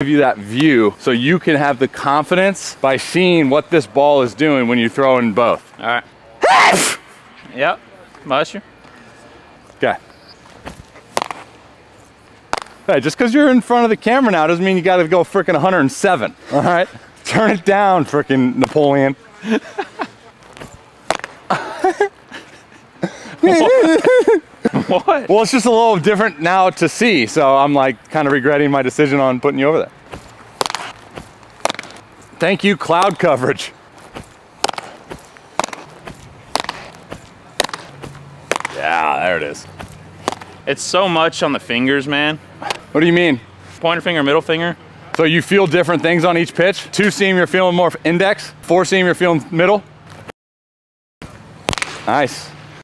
give you that view so you can have the confidence by seeing what this ball is doing when you throw in both. All right. yep. Mushroom. Okay. Hey, just because you're in front of the camera now doesn't mean you got to go freaking 107. All right, turn it down, freaking Napoleon. what? Well, it's just a little different now to see, so I'm like kind of regretting my decision on putting you over there. Thank you, cloud coverage. Yeah, there it is. It's so much on the fingers, man. What do you mean? Pointer finger, middle finger. So you feel different things on each pitch? Two seam, you're feeling more index. Four seam, you're feeling middle. Nice.